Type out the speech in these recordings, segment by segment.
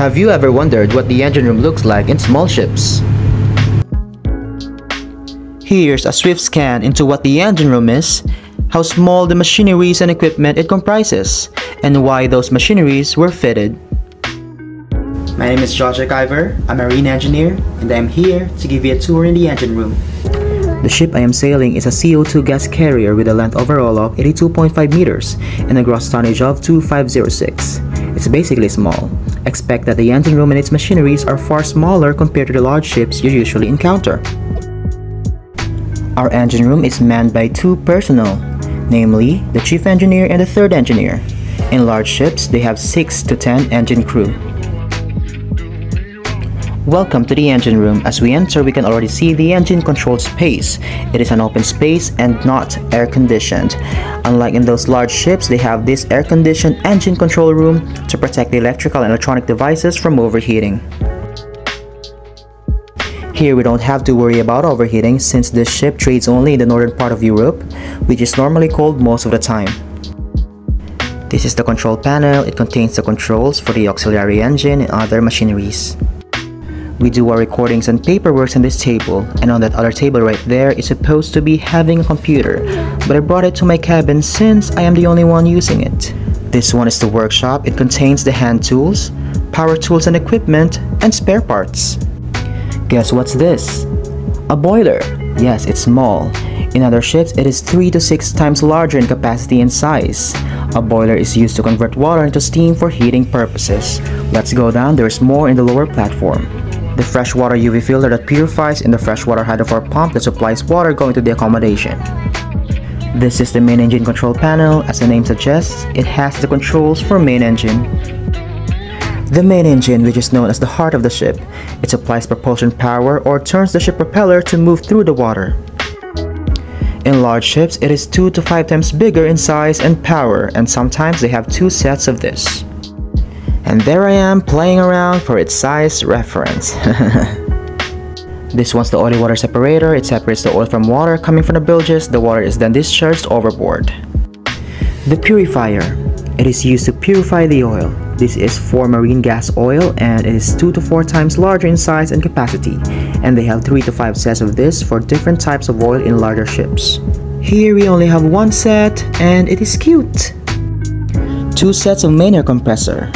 Have you ever wondered what the engine room looks like in small ships? Here's a swift scan into what the engine room is, how small the machineries and equipment it comprises, and why those machineries were fitted. My name is Joshric Iver, I'm a marine engineer, and I am here to give you a tour in the engine room. The ship I am sailing is a CO2 gas carrier with a length overall of 82.5 meters and a gross tonnage of 2506. It's basically small. Expect that the engine room and its machineries are far smaller compared to the large ships you usually encounter. Our engine room is manned by two personnel, namely the chief engineer and the third engineer. In large ships, they have 6 to 10 engine crew. Welcome to the engine room. As we enter, we can already see the engine control space. It is an open space and not air conditioned. Unlike in those large ships, they have this air conditioned engine control room to protect the electrical and electronic devices from overheating. Here we don't have to worry about overheating since this ship trades only in the northern part of Europe, which is normally cold most of the time. This is the control panel. It contains the controls for the auxiliary engine and other machineries. We do our recordings and paperwork on this table, and on that other table right there is supposed to be having a computer, but I brought it to my cabin since I am the only one using it. This one is the workshop. It contains the hand tools, power tools and equipment, and spare parts. Guess what's this? A boiler. Yes, it's small. In other ships, it is 3 to 6 times larger in capacity and size. A boiler is used to convert water into steam for heating purposes. Let's go down, there's more in the lower platform the freshwater UV filter that purifies and the freshwater hydrofor pump that supplies water going to the accommodation. This is the main engine control panel. As the name suggests, it has the controls for main engine. The main engine, which is known as the heart of the ship, it supplies propulsion power or turns the ship propeller to move through the water. In large ships, it is 2 to 5 times bigger in size and power, and sometimes they have two sets of this. And there I am playing around for its size reference. this one's the oily water separator. It separates the oil from water coming from the bilges. The water is then discharged overboard. The purifier. It is used to purify the oil. This is for marine gas oil and it is 2 to 4 times larger in size and capacity. And they have 3 to 5 sets of this for different types of oil in larger ships. Here we only have one set and it is cute. Two sets of main air compressor.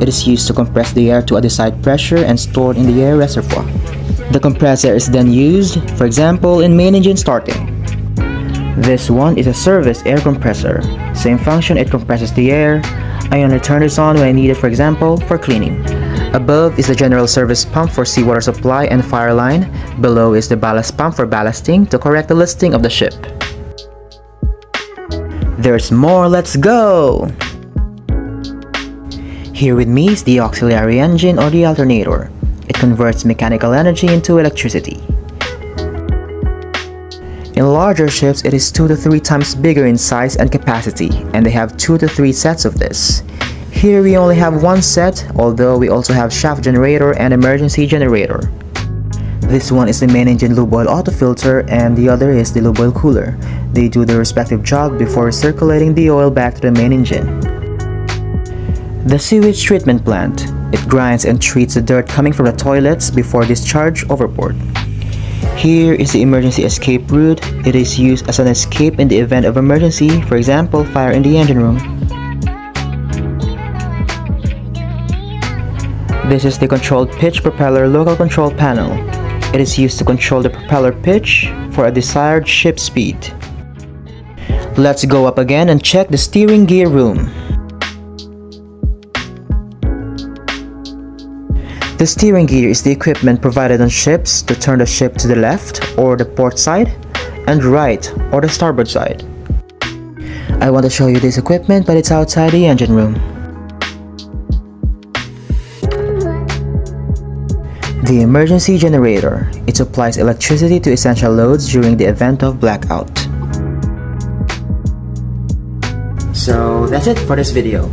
It is used to compress the air to a desired pressure and stored in the air reservoir. The compressor is then used, for example, in main engine starting. This one is a service air compressor. Same function, it compresses the air. I only turn this on when I need it, for example, for cleaning. Above is the general service pump for seawater supply and fire line. Below is the ballast pump for ballasting to correct the listing of the ship. There's more, let's go! Here with me is the auxiliary engine or the alternator. It converts mechanical energy into electricity. In larger ships, it is 2 to 3 times bigger in size and capacity, and they have 2 to 3 sets of this. Here we only have one set, although we also have shaft generator and emergency generator. This one is the main engine lube oil auto filter and the other is the lube oil cooler. They do their respective job before circulating the oil back to the main engine. The sewage treatment plant. It grinds and treats the dirt coming from the toilets before discharge overboard. Here is the emergency escape route. It is used as an escape in the event of emergency, for example, fire in the engine room. This is the controlled pitch propeller local control panel. It is used to control the propeller pitch for a desired ship speed. Let's go up again and check the steering gear room. The steering gear is the equipment provided on ships to turn the ship to the left or the port side and right or the starboard side. I want to show you this equipment but it's outside the engine room. The emergency generator. It supplies electricity to essential loads during the event of blackout. So that's it for this video.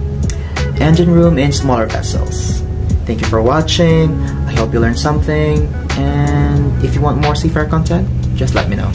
Engine room in smaller vessels. Thank you for watching. I hope you learned something. And if you want more seafarer content, just let me know.